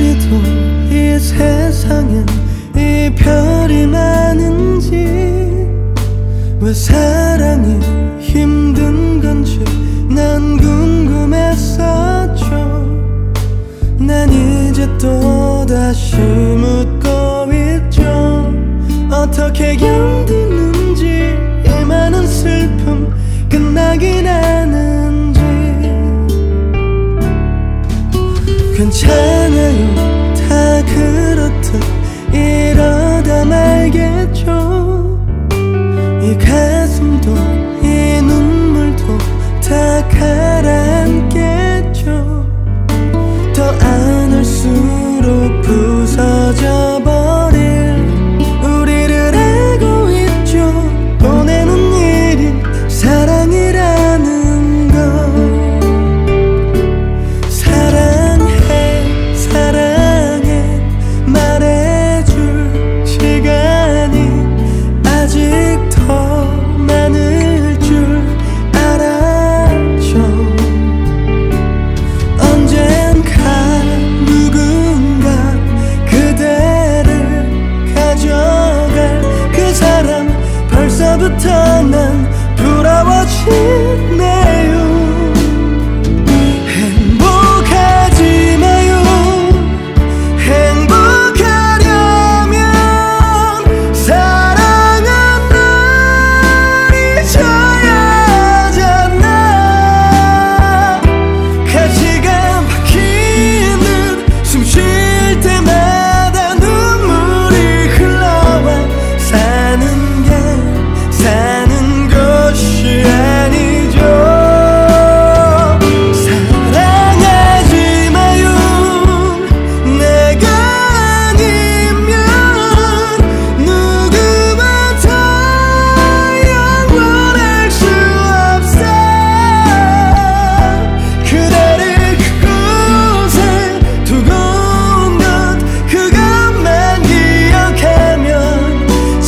왜 이리도 이 세상엔 이별이 많은지 왜 사랑이 힘든 건지 난 궁금했었죠. 난 이제 또다시 묻고 있죠. 어떻게 견디는지 이 많은 슬픔 끝나긴 하 괜찮아요. 다 그렇듯 이러다 말겠죠 벌써부터 난 부러워지네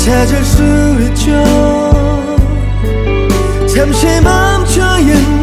찾을 수 있죠. 잠시 멈춰 있는